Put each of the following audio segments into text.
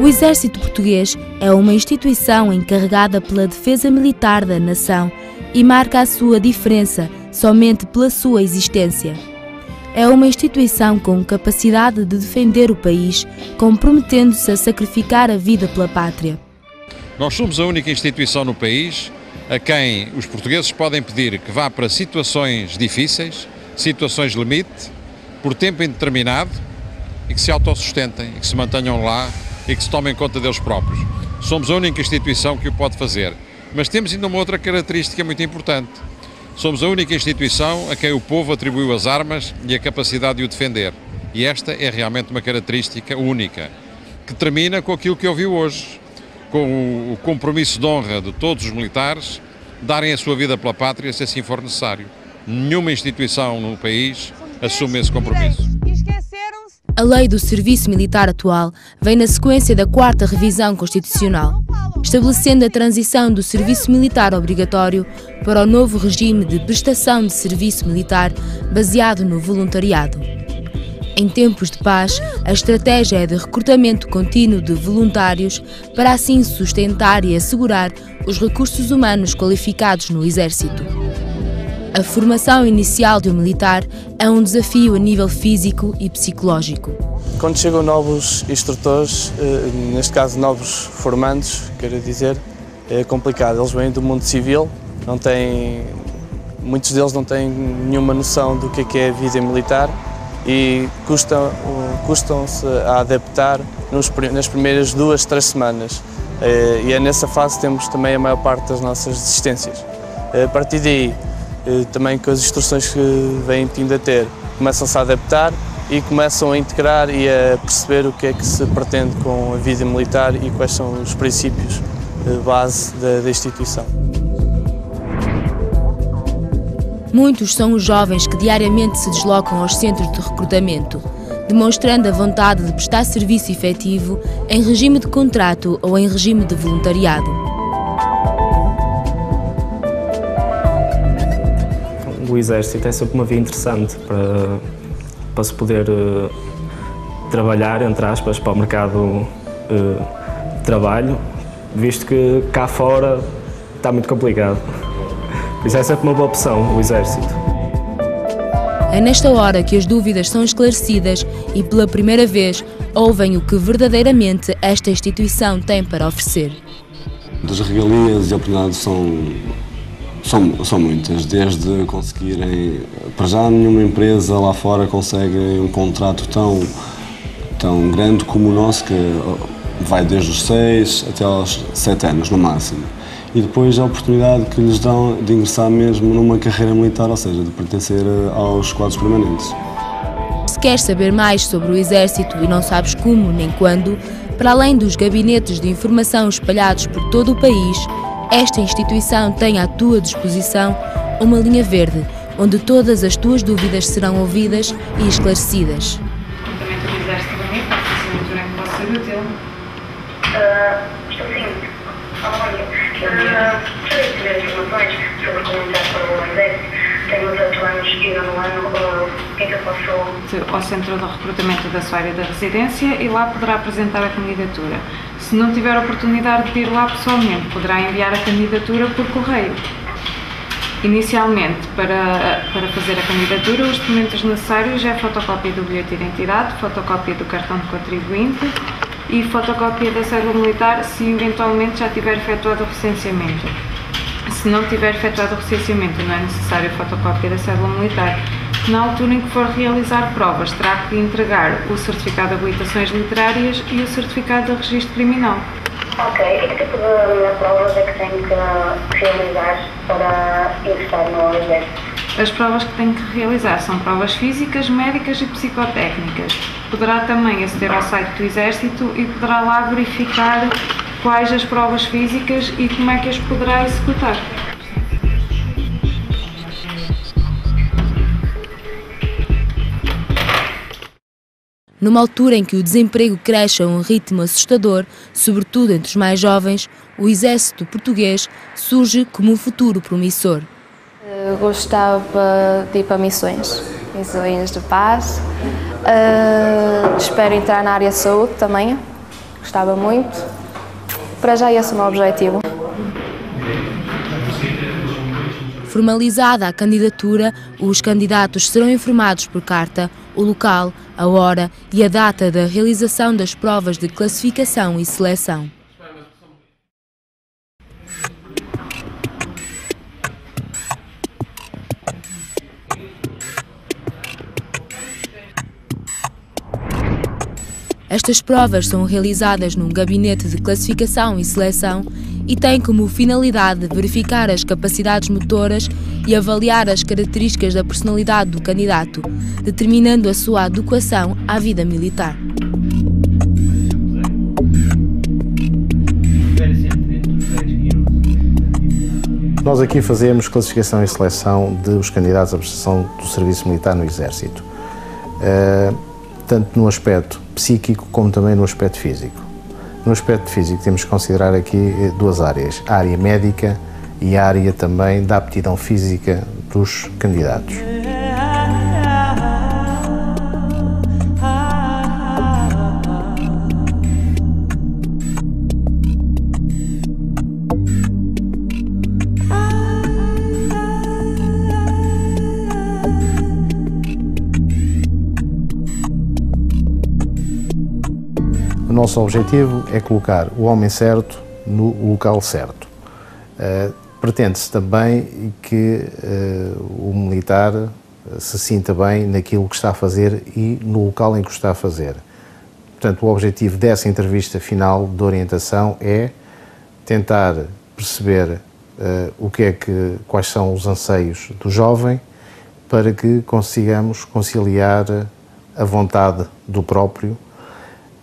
O Exército Português é uma instituição encarregada pela defesa militar da nação e marca a sua diferença somente pela sua existência. É uma instituição com capacidade de defender o país, comprometendo-se a sacrificar a vida pela pátria. Nós somos a única instituição no país a quem os portugueses podem pedir que vá para situações difíceis, situações limite, por tempo indeterminado e que se autossustentem e que se mantenham lá e que se tomem conta deles próprios. Somos a única instituição que o pode fazer. Mas temos ainda uma outra característica muito importante. Somos a única instituição a quem o povo atribuiu as armas e a capacidade de o defender. E esta é realmente uma característica única, que termina com aquilo que ouviu hoje, com o compromisso de honra de todos os militares darem a sua vida pela pátria se assim for necessário. Nenhuma instituição no país assume esse compromisso. A lei do serviço militar atual vem na sequência da quarta revisão constitucional, estabelecendo a transição do serviço militar obrigatório para o novo regime de prestação de serviço militar baseado no voluntariado. Em tempos de paz, a estratégia é de recrutamento contínuo de voluntários para assim sustentar e assegurar os recursos humanos qualificados no Exército. A formação inicial de um militar é um desafio a nível físico e psicológico. Quando chegam novos instrutores, eh, neste caso novos formandos, quero dizer, é complicado. Eles vêm do mundo civil, não têm, muitos deles não têm nenhuma noção do que é, é a vida militar e custam, custam-se a adaptar nos, nas primeiras duas, três semanas. Eh, e é nessa fase que temos também a maior parte das nossas desistências. A partir daí, eh, também com as instruções que vêm vindo a ter, começam-se a adaptar e começam a integrar e a perceber o que é que se pretende com a vida militar e quais são os princípios base da, da instituição. Muitos são os jovens que diariamente se deslocam aos centros de recrutamento, demonstrando a vontade de prestar serviço efetivo em regime de contrato ou em regime de voluntariado. Exército é sempre uma via interessante para, para se poder uh, trabalhar, entre aspas, para o mercado uh, de trabalho, visto que cá fora está muito complicado. Por isso é sempre uma boa opção, o exército. É nesta hora que as dúvidas são esclarecidas e pela primeira vez ouvem o que verdadeiramente esta instituição tem para oferecer. As regalias e oportunidades são são, são muitas, desde conseguirem. Para já, nenhuma empresa lá fora consegue um contrato tão, tão grande como o nosso, que vai desde os 6 até aos 7 anos no máximo. E depois a oportunidade que lhes dão de ingressar mesmo numa carreira militar, ou seja, de pertencer aos quadros permanentes. Se queres saber mais sobre o Exército e não sabes como nem quando, para além dos gabinetes de informação espalhados por todo o país, esta instituição tem à tua disposição uma linha verde, onde todas as tuas dúvidas serão ouvidas e esclarecidas. Complemento do Exército Bonito, assinatura em que posso ser útil. Estou sim. Olha, gostaria de saber informações sobre como entrar para o Exército. Tenho 18 anos e ano, o que é que. Ao centro de recrutamento da sua área da residência e lá poderá apresentar a candidatura. Se não tiver oportunidade de ir lá pessoalmente, poderá enviar a candidatura por correio. Inicialmente, para, para fazer a candidatura, os documentos necessários é a fotocópia do bilhete de identidade, fotocópia do cartão de contribuinte e fotocópia da cédula militar, se eventualmente já tiver efetuado o recenseamento. Se não tiver efetuado o recenseamento, não é necessário a fotocópia da cédula militar. Na altura em que for realizar provas, terá que entregar o certificado de habilitações literárias e o certificado de registro criminal. Ok, e que tipo de provas é que tenho que realizar para ingressar no Exército? As provas que tem que realizar são provas físicas, médicas e psicotécnicas. Poderá também aceder ao site do Exército e poderá lá verificar quais as provas físicas e como é que as poderá executar. Numa altura em que o desemprego cresce a um ritmo assustador, sobretudo entre os mais jovens, o exército português surge como um futuro promissor. Eu gostava de ir para missões, missões de paz. Uh, espero entrar na área de saúde também, gostava muito. Para já esse é o meu objetivo. Formalizada a candidatura, os candidatos serão informados por carta o local, a hora e a data da realização das provas de classificação e seleção. Estas provas são realizadas num gabinete de classificação e seleção e têm como finalidade verificar as capacidades motoras e avaliar as características da personalidade do candidato, determinando a sua adequação à vida militar. Nós aqui fazemos classificação e seleção dos candidatos à prestação do serviço militar no Exército, uh, tanto no aspecto psíquico como também no aspecto físico. No aspecto físico temos que considerar aqui eh, duas áreas, a área médica e a área também da aptidão física dos candidatos. Nosso objetivo é colocar o homem certo no local certo. Uh, Pretende-se também que uh, o militar se sinta bem naquilo que está a fazer e no local em que o está a fazer. Portanto, o objetivo dessa entrevista final de orientação é tentar perceber uh, o que é que, quais são os anseios do jovem para que consigamos conciliar a vontade do próprio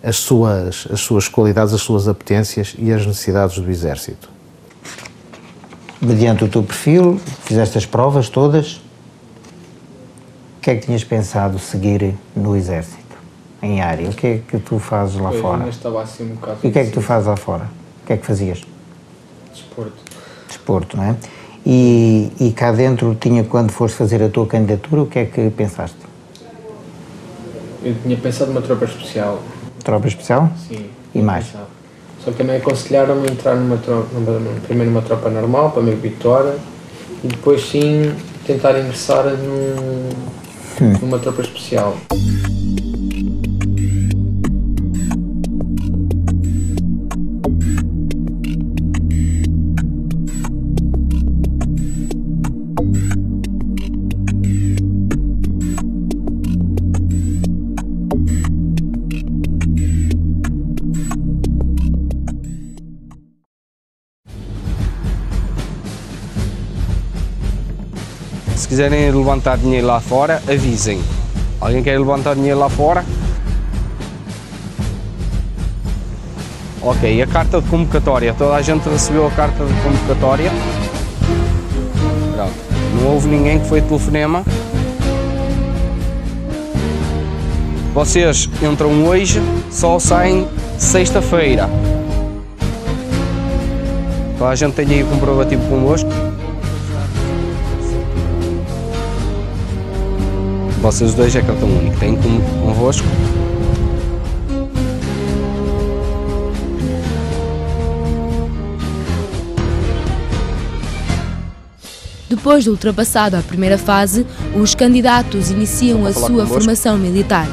as suas, as suas qualidades, as suas apetências e as necessidades do Exército. Mediante o teu perfil, fizeste as provas todas, o que é que tinhas pensado seguir no Exército, em área? O que é que tu fazes lá Eu fora? Estava assim um bocado e o que é que tu fazes lá fora? O que é que fazias? Desporto. Desporto, não é? E, e cá dentro tinha, quando foste fazer a tua candidatura, o que é que pensaste? Eu tinha pensado numa tropa especial, Tropa especial? Sim. E mais? Só que também aconselharam-me entrar numa tropa, numa, primeiro numa tropa normal, para me habituar, e depois sim tentar ingressar num, hum. numa tropa especial. Quiserem levantar dinheiro lá fora, avisem. Alguém quer levantar dinheiro lá fora? Ok, a carta de convocatória. Toda a gente recebeu a carta de convocatória. Pronto. Não houve ninguém que foi telefonema. Vocês entram hoje, só saem sexta-feira. Toda a gente tem aí o comprovativo convosco. Vocês dois é cartão único, têm com, convosco. Depois de ultrapassada a primeira fase, os candidatos iniciam a sua formação militar.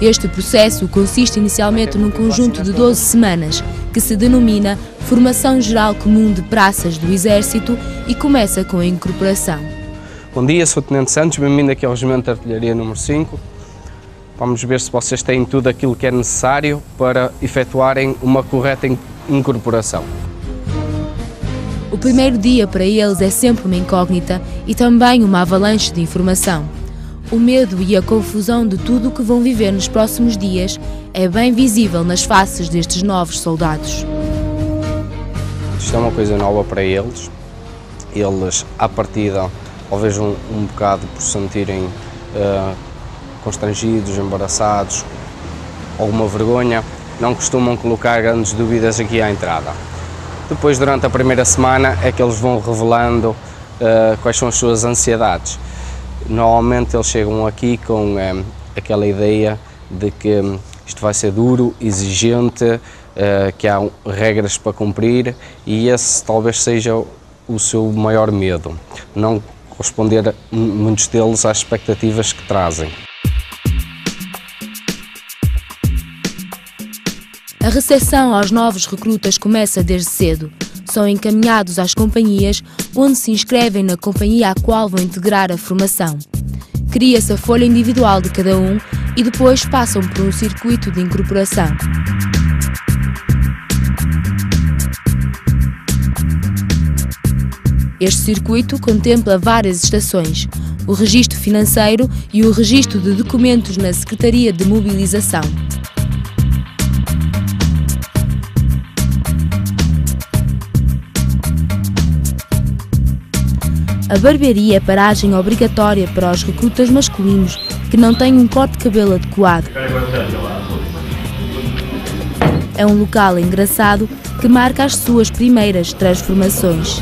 Este processo consiste inicialmente num conjunto de 12 semanas, que se denomina Formação Geral Comum de Praças do Exército e começa com a incorporação. Bom dia, sou o Tenente Santos, bem-vindo aqui ao Regimento de Artilharia número 5. Vamos ver se vocês têm tudo aquilo que é necessário para efetuarem uma correta incorporação. O primeiro dia para eles é sempre uma incógnita e também uma avalanche de informação. O medo e a confusão de tudo o que vão viver nos próximos dias é bem visível nas faces destes novos soldados. Isto é uma coisa nova para eles. Eles, à partida, talvez um, um bocado por se sentirem uh, constrangidos, embaraçados, alguma vergonha, não costumam colocar grandes dúvidas aqui à entrada. Depois, durante a primeira semana, é que eles vão revelando uh, quais são as suas ansiedades. Normalmente eles chegam aqui com um, aquela ideia de que hum, isto vai ser duro, exigente, uh, que há regras para cumprir e esse talvez seja o seu maior medo, não corresponder muitos deles às expectativas que trazem. A recepção aos novos recrutas começa desde cedo. São encaminhados às companhias onde se inscrevem na companhia à qual vão integrar a formação. Cria-se a folha individual de cada um e depois passam por um circuito de incorporação. Este circuito contempla várias estações: o registro financeiro e o registro de documentos na Secretaria de Mobilização. A barbearia é paragem obrigatória para os recrutas masculinos que não têm um corte de cabelo adequado. É um local engraçado que marca as suas primeiras transformações.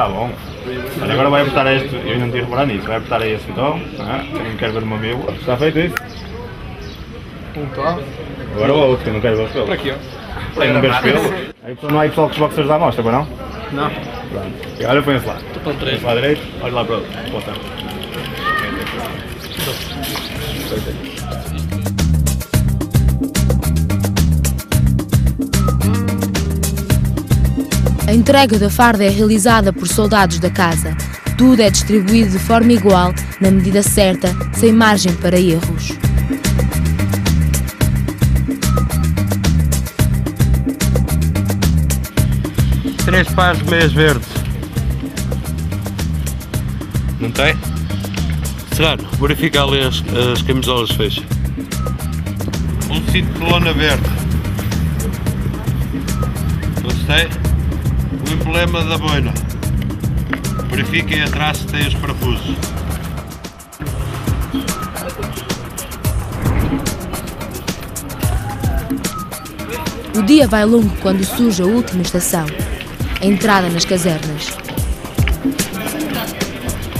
Tá bom. Olha, agora vai apertar este, eu não tinha reparado nisso, vai apertar aí esse botão, ah, eu não quero ver o meu amigo. Está feito isso? Um. Agora o outro, que eu não quero ver os pelos. Por aqui, ó. Para não ver os pelos. Aí não há pessoal com os boxers da amostra, para não? Não. Pronto. E olha, põe-se lá. Estou para o três. Põe-se lá direito, olha lá para o outro. Bota. A entrega da farda é realizada por soldados da casa. Tudo é distribuído de forma igual, na medida certa, sem margem para erros. Três pares de meias verdes. Não tem? Serano, verifica ali as, as camisolas feitas. Um cinto de lona verde. Todos têm? O emblema da boina. Verifiquem atrás se tem os parafusos. O dia vai longo quando surge a última estação, a entrada nas casernas.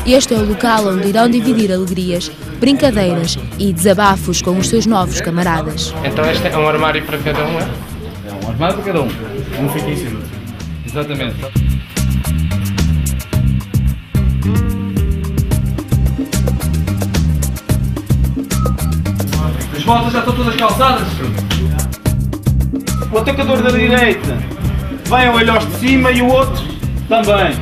Este é o local onde irão dividir alegrias, brincadeiras e desabafos com os seus novos camaradas. Então este é um armário para cada um, é? É um armário para cada um. Um fica em cima. Exatamente. As botas já estão todas calçadas? O atacador da direita vem ao olhos de cima e o outro também.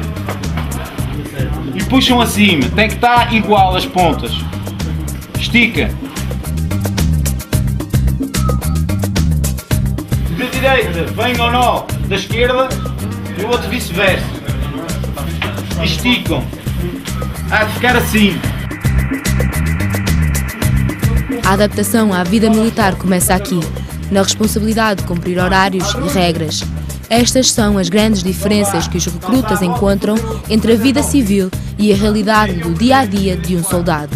E puxam acima. Tem que estar igual as pontas. Estica. Da direita vem ao nó da esquerda e o outro vice-versa. Esticam. Há de ficar assim. A adaptação à vida militar começa aqui, na responsabilidade de cumprir horários e regras. Estas são as grandes diferenças que os recrutas encontram entre a vida civil e a realidade do dia a dia de um soldado.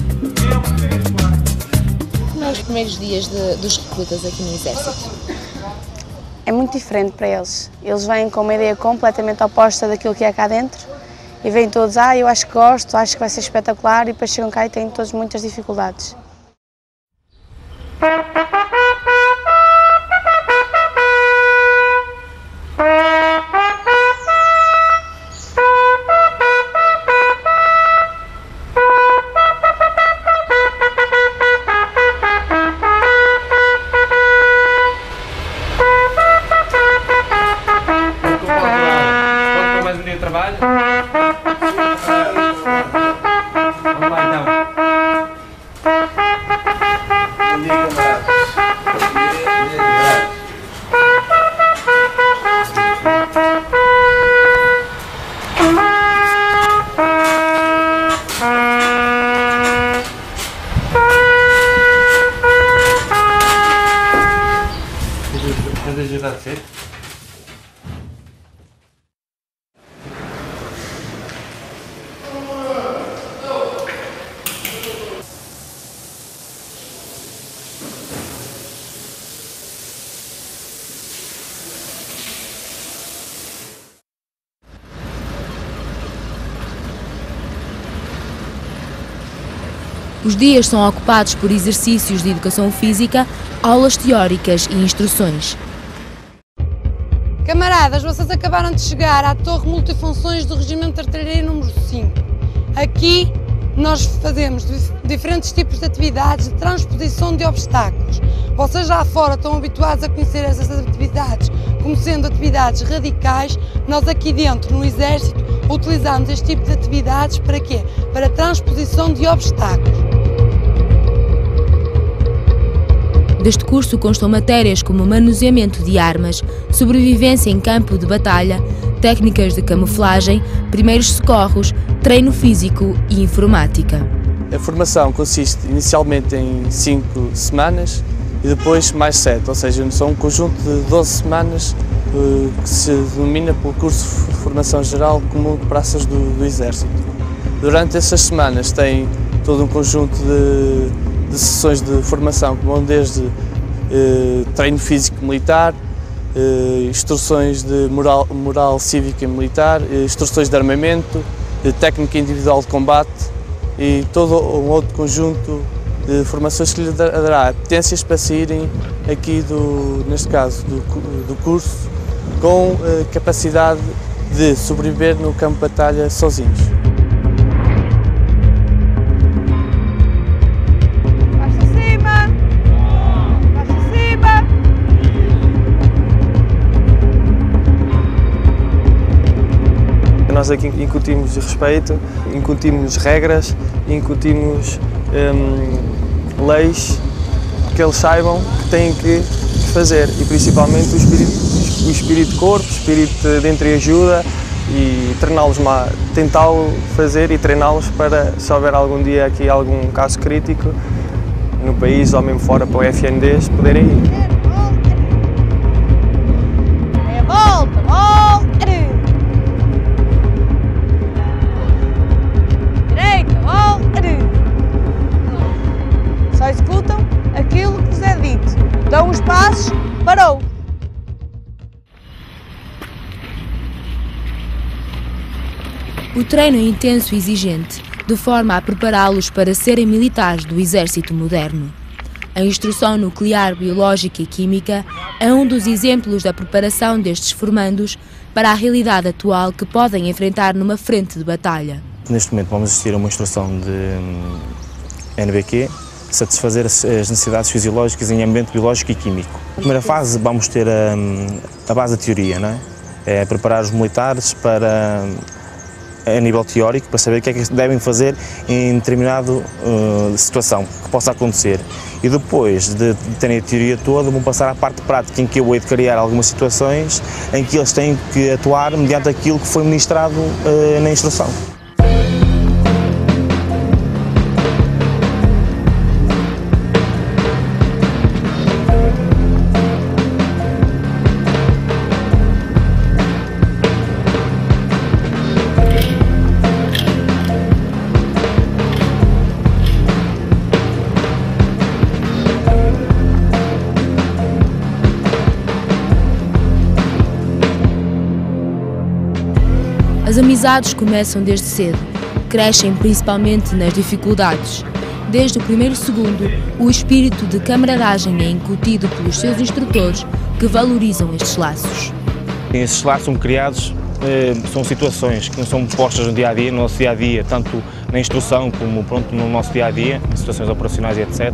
Como é os primeiros dias de, dos recrutas aqui no Exército? É muito diferente para eles. Eles vêm com uma ideia completamente oposta daquilo que é cá dentro e vêm todos, ah, eu acho que gosto, acho que vai ser espetacular e depois chegam cá e têm todos muitas dificuldades. Os dias são ocupados por exercícios de educação física, aulas teóricas e instruções. Camaradas, vocês acabaram de chegar à Torre Multifunções do Regimento de Artilharia número 5. Aqui nós fazemos diferentes tipos de atividades de transposição de obstáculos. Vocês lá fora estão habituados a conhecer essas atividades como sendo atividades radicais. Nós aqui dentro, no Exército, utilizamos este tipo de atividades para quê? Para transposição de obstáculos. Deste curso constam matérias como manuseamento de armas, sobrevivência em campo de batalha, técnicas de camuflagem, primeiros socorros, treino físico e informática. A formação consiste inicialmente em 5 semanas e depois mais 7, ou seja, são um conjunto de 12 semanas eh, que se denomina pelo curso de formação geral de praças do, do Exército. Durante essas semanas tem todo um conjunto de, de sessões de formação que vão desde eh, treino físico militar, eh, instruções de moral, moral cívica e militar, eh, instruções de armamento, de técnica individual de combate e todo um outro conjunto de formações que lhe dará potências para saírem aqui, do, neste caso, do, do curso, com eh, capacidade de sobreviver no campo de batalha sozinhos. Nós aqui incutimos respeito, incutimos regras, incutimos hum, leis que eles saibam que têm que fazer e principalmente o espírito, o espírito de corpo, o espírito de entreajuda e treiná-los, tentá-lo fazer e treiná-los para, se houver algum dia aqui algum caso crítico no país ou mesmo fora para o FNDs, poderem ir. Treino é intenso e exigente, de forma a prepará-los para serem militares do exército moderno. A instrução nuclear, biológica e química é um dos exemplos da preparação destes formandos para a realidade atual que podem enfrentar numa frente de batalha. Neste momento vamos assistir a uma instrução de hum, NBQ, satisfazer as necessidades fisiológicas em ambiente biológico e químico. Na primeira fase vamos ter a, a base da teoria, não é? é? preparar os militares para a nível teórico para saber o que é que devem fazer em determinada uh, situação que possa acontecer. E depois de terem a teoria toda, vão passar à parte prática em que eu hei de criar algumas situações em que eles têm que atuar mediante aquilo que foi ministrado uh, na instrução. Amizades começam desde cedo, crescem principalmente nas dificuldades. Desde o primeiro segundo, o espírito de camaradagem é incutido pelos seus instrutores que valorizam estes laços. Esses laços são criados, eh, são situações que não são postas no dia a dia, no nosso dia a dia, tanto na instrução como pronto, no nosso dia a dia, em situações operacionais e etc.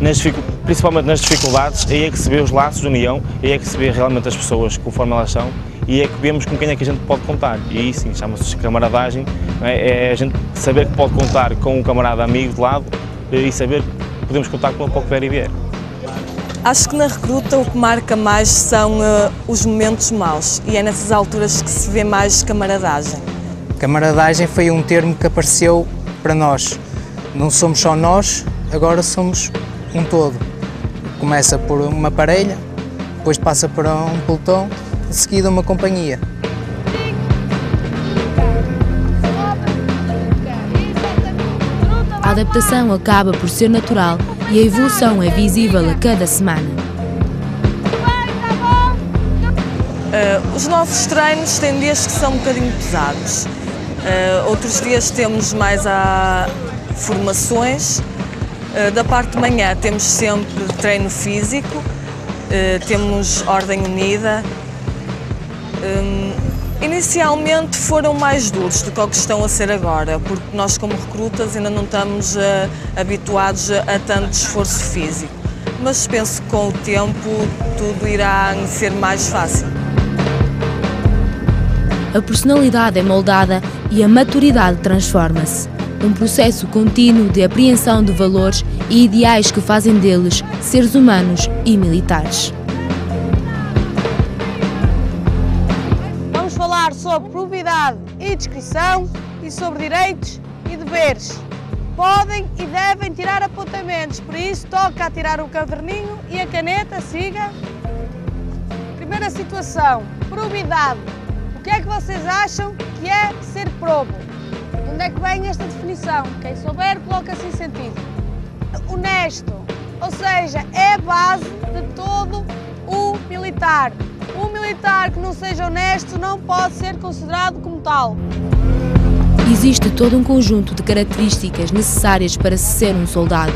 Nas, principalmente nas dificuldades, aí é que se vê os laços de união, aí é que se vê realmente as pessoas conforme elas são e é que vemos com quem é que a gente pode contar. E aí sim, chama-se camaradagem, é? é? a gente saber que pode contar com um camarada amigo de lado e saber que podemos contar com ele para o que vier e vier. Acho que na recruta o que marca mais são uh, os momentos maus e é nessas alturas que se vê mais camaradagem. Camaradagem foi um termo que apareceu para nós. Não somos só nós, agora somos um todo. Começa por uma parelha, depois passa para um pelotão de seguida uma companhia. A adaptação acaba por ser natural e a evolução é visível a cada semana. Uh, os nossos treinos têm dias que são um bocadinho pesados. Uh, outros dias temos mais a formações. Uh, da parte de manhã temos sempre treino físico, uh, temos ordem unida. Um, inicialmente foram mais duros do que o que estão a ser agora, porque nós como recrutas ainda não estamos uh, habituados a tanto esforço físico. Mas penso que com o tempo tudo irá ser mais fácil. A personalidade é moldada e a maturidade transforma-se. Um processo contínuo de apreensão de valores e ideais que fazem deles seres humanos e militares. Sobre probidade e descrição e sobre direitos e deveres. Podem e devem tirar apontamentos, por isso toca a tirar o caderninho e a caneta, siga. Primeira situação, probidade que é que vocês acham que é ser probo? De onde é que vem esta definição? Quem souber, coloca-se em sentido. Honesto, ou seja, é a base de todo o militar. Um militar que não seja honesto não pode ser considerado como tal. Existe todo um conjunto de características necessárias para se ser um soldado.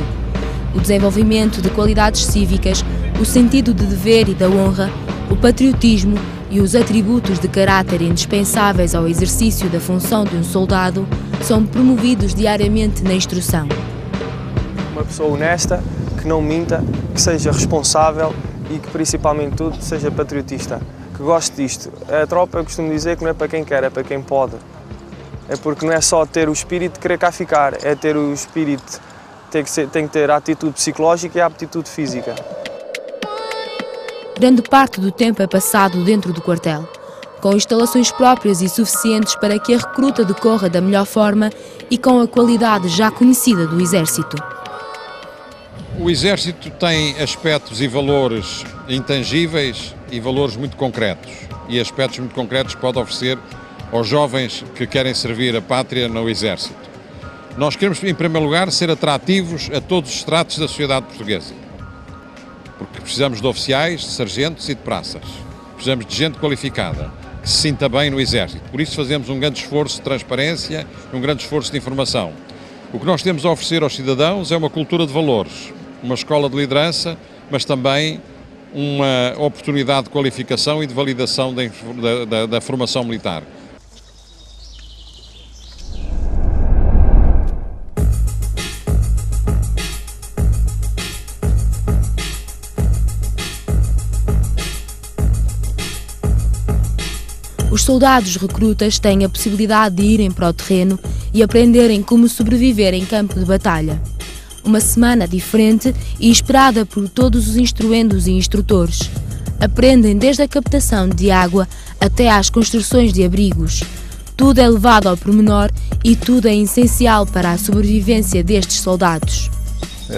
O desenvolvimento de qualidades cívicas, o sentido de dever e da honra, o patriotismo, e os atributos de caráter indispensáveis ao exercício da função de um soldado são promovidos diariamente na instrução. Uma pessoa honesta, que não minta, que seja responsável e que, principalmente tudo, seja patriotista, que goste disto. A tropa, eu costumo dizer que não é para quem quer, é para quem pode. É porque não é só ter o espírito de querer cá ficar, é ter o espírito, tem que, ser, tem que ter a atitude psicológica e a aptitude física. Grande parte do tempo é passado dentro do quartel, com instalações próprias e suficientes para que a recruta decorra da melhor forma e com a qualidade já conhecida do Exército. O Exército tem aspectos e valores intangíveis e valores muito concretos. E aspectos muito concretos pode oferecer aos jovens que querem servir a pátria no Exército. Nós queremos, em primeiro lugar, ser atrativos a todos os estratos da sociedade portuguesa porque precisamos de oficiais, de sargentos e de praças. Precisamos de gente qualificada, que se sinta bem no Exército. Por isso fazemos um grande esforço de transparência um grande esforço de informação. O que nós temos a oferecer aos cidadãos é uma cultura de valores, uma escola de liderança, mas também uma oportunidade de qualificação e de validação da, da, da formação militar. Os soldados recrutas têm a possibilidade de irem para o terreno e aprenderem como sobreviver em campo de batalha. Uma semana diferente e esperada por todos os instruendos e instrutores. Aprendem desde a captação de água até às construções de abrigos. Tudo é levado ao pormenor e tudo é essencial para a sobrevivência destes soldados.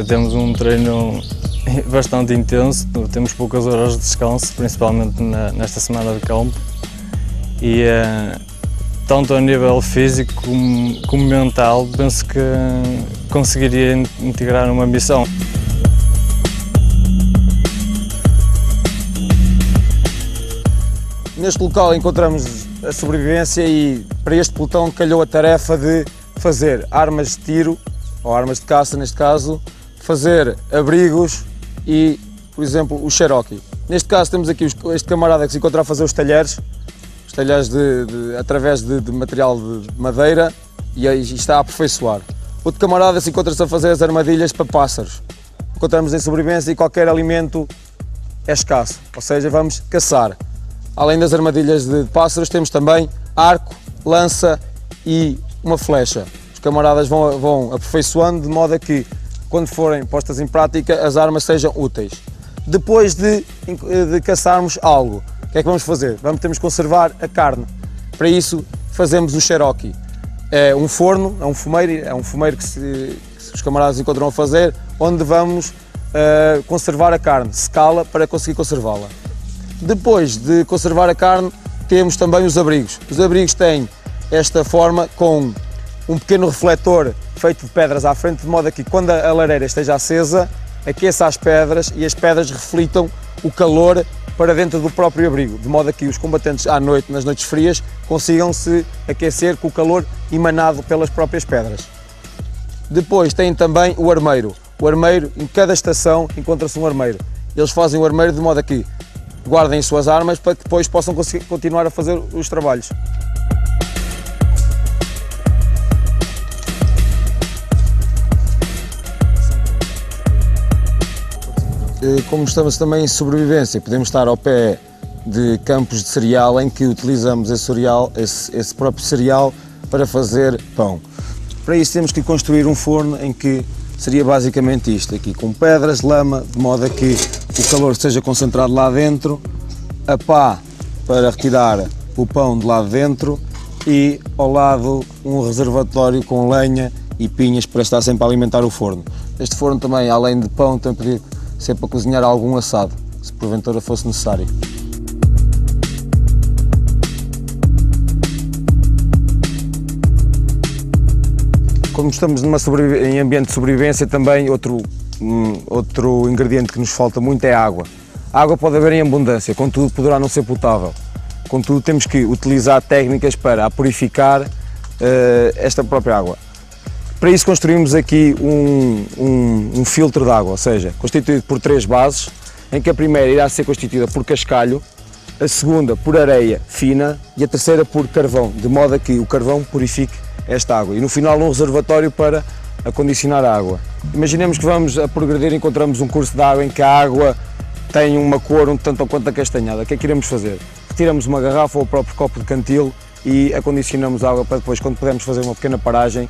Temos um treino bastante intenso, temos poucas horas de descanso, principalmente nesta semana de campo e uh, tanto a nível físico como, como, mental penso que conseguiria integrar uma missão. Neste local encontramos a sobrevivência e para este pelotão calhou a tarefa de fazer armas de tiro, ou armas de caça neste caso, fazer abrigos e, por exemplo, o Cherokee. Neste caso temos aqui este camarada que se encontra a fazer os talheres, os de, de, através de, de, material de madeira e, aí está a aperfeiçoar. Outro camarada se encontra-se a fazer as armadilhas para pássaros. Encontramos em sobrevivência e qualquer alimento é escasso, ou seja, vamos caçar. Além das armadilhas de pássaros, temos também arco, lança e uma flecha. Os camaradas vão, vão aperfeiçoando de modo a que, quando forem postas em prática, as armas sejam úteis. Depois de, de caçarmos algo, que é que vamos fazer? Vamos, temos que conservar a carne. Para isso fazemos o Cherokee. É um forno, é um fumeiro, é um fumeiro que, se, que os camaradas encontram a fazer, onde vamos uh, conservar a carne, secá-la para conseguir conservá-la. Depois de conservar a carne, temos também os abrigos. Os abrigos têm esta forma com um pequeno refletor feito de pedras à frente, de modo que quando a lareira esteja acesa, aqueça as pedras e as pedras reflitam o calor para dentro do próprio abrigo, de modo a que os combatentes à noite, nas noites frias, consigam se aquecer com o calor emanado pelas próprias pedras. Depois tem também o armeiro. O armeiro, em cada estação encontra-se um armeiro. Eles fazem o armeiro de modo a que guardem as suas armas para que depois possam continuar a fazer os trabalhos. Como estamos também em sobrevivência, podemos estar ao pé de campos de cereal em que utilizamos esse, cereal, esse, esse próprio cereal para fazer pão. Para isso temos que construir um forno em que seria basicamente isto, aqui com pedras, lama, de modo a que o calor seja concentrado lá dentro, a pá para retirar o pão de lá dentro e ao lado um reservatório com lenha e pinhas para estar sempre a alimentar o forno. Este forno também, além de pão, tem podia ser para cozinhar algum assado, se porventura fosse necessário. Como estamos em ambiente de sobrevivência, também outro, um, outro ingrediente que nos falta muito é a água. A água pode haver em abundância, contudo poderá não ser potável. Contudo, temos que utilizar técnicas para purificar uh, esta própria água. Para isso construímos aqui um, um, um filtro de água, ou seja, constituído por três bases, em que a primeira irá ser constituída por cascalho, a segunda por areia fina e a terceira por carvão, de modo a que o carvão purifique esta água. E no final um reservatório para acondicionar a água. Imaginemos que vamos a progredir e encontramos um curso de água em que a água tem uma cor um tanto ou quanto acastanhada. O que é que iremos fazer? Retiramos uma garrafa ou o próprio copo de cantil e acondicionamos a água para depois, quando pudermos fazer uma pequena paragem,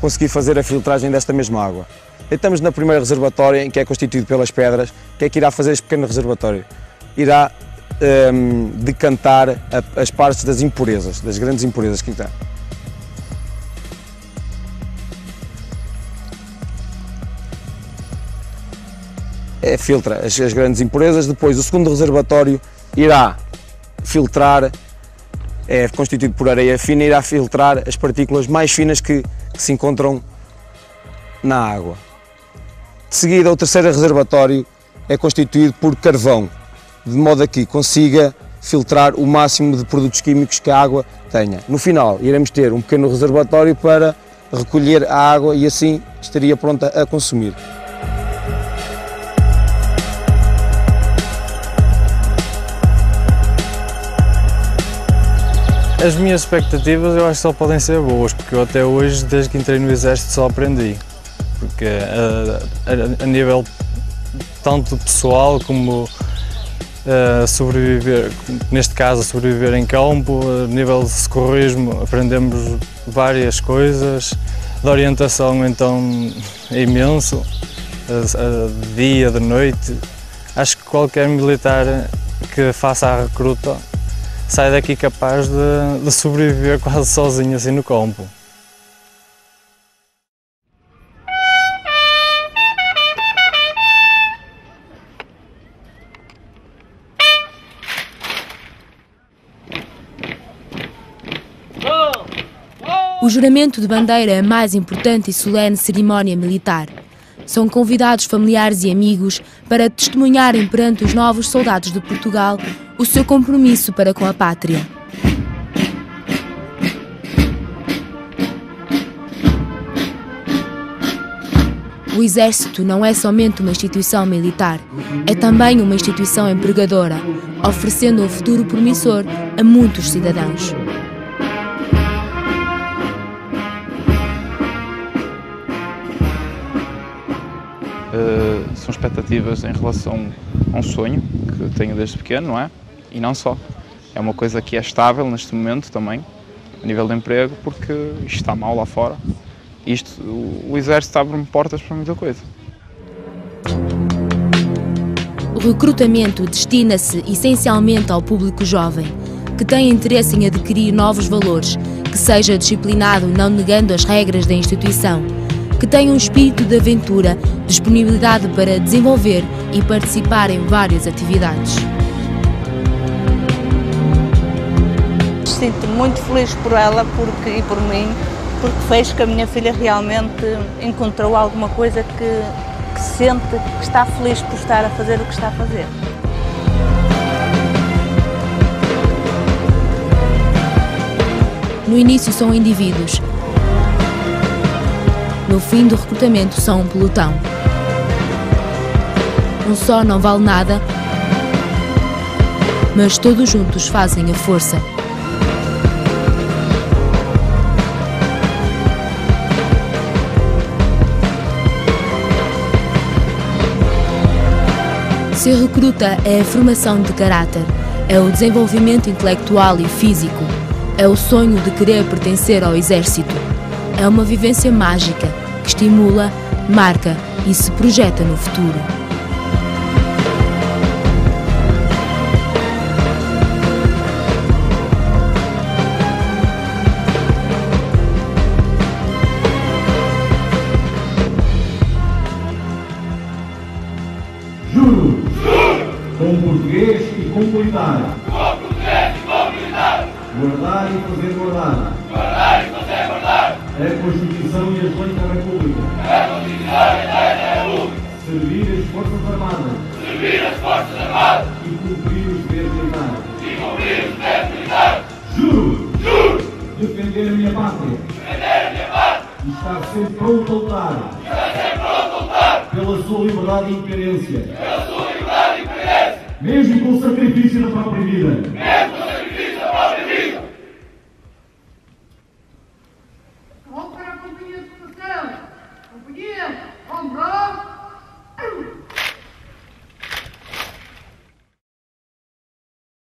conseguir fazer a filtragem desta mesma água. Estamos na primeira reservatória, que é constituído pelas pedras. Que é que irá fazer este pequeno reservatório? Irá um, decantar a, as partes das impurezas, das grandes impurezas que tem. é, filtra as, as, grandes impurezas. Depois, o segundo reservatório irá filtrar, é constituído por areia fina, irá filtrar as partículas mais finas que, que se encontram na água. De seguida, o terceiro reservatório é constituído por carvão, de modo a que consiga filtrar o máximo de produtos químicos que a água tenha. No final, iremos ter um pequeno reservatório para recolher a água e assim estaria pronta a consumir. As minhas expectativas eu acho que só podem ser boas, porque eu até hoje, desde que entrei no Exército, só aprendi. Porque a, a, a nível tanto pessoal como a sobreviver, neste caso, a sobreviver em campo, a nível de socorrismo, aprendemos várias coisas, de orientação então é imenso, de dia, de noite. Acho que qualquer militar que faça a recruta sai daqui capaz de, de sobreviver quase sozinho assim no campo. O juramento de bandeira é a mais importante e solene cerimónia militar. São convidados familiares e amigos para testemunharem perante os novos soldados de Portugal o seu compromisso para com a pátria. O Exército não é somente uma instituição militar, é também uma instituição empregadora, oferecendo um futuro promissor a muitos cidadãos. São expectativas em relação a um sonho que tenho desde pequeno, não é? E não só. É uma coisa que é estável neste momento também, a nível de emprego, porque isto está mal lá fora. Isto, o, o exército abre-me portas para muita coisa. O recrutamento destina-se essencialmente ao público jovem, que tem interesse em adquirir novos valores, que seja disciplinado não negando as regras da instituição que tenham um espírito de aventura, disponibilidade para desenvolver e participar em várias atividades. Sinto muito feliz por ela porque, e por mim, porque fez que a minha filha realmente encontrou alguma coisa que, que sente que está feliz por estar a fazer o que está a fazer. No início são indivíduos, no fim do recrutamento são um pelotão. Um só não vale nada, mas todos juntos fazem a força. Ser recruta é a formação de caráter, é o desenvolvimento intelectual e físico, é o sonho de querer pertencer ao exército. É uma vivência mágica que estimula, marca e se projeta no futuro. Juro. Com português e com comunidade. Guardar e fazer guardar. A Constituição e as leis as Forças Armadas. E cumprir os deveres militares. Juro. Defender a minha pátria. E estar sempre pronto a lutar. Pela sua liberdade e independência. Mesmo com o sacrifício da própria vida.